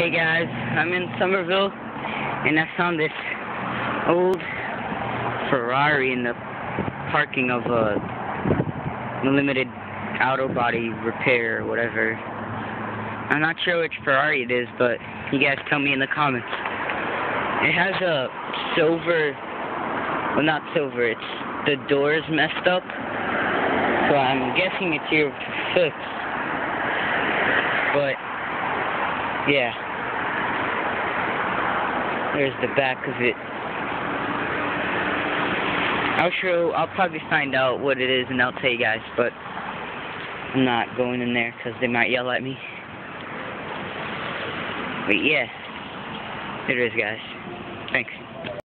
Hey guys, I'm in Somerville and I found this old Ferrari in the parking of a limited auto body repair or whatever. I'm not sure which Ferrari it is, but you guys tell me in the comments. It has a silver, well not silver, it's the doors messed up. So I'm guessing it's here to fix. But yeah. There's the back of it. I'll show, I'll probably find out what it is and I'll tell you guys, but I'm not going in there because they might yell at me. But yeah, there it is guys. Thanks.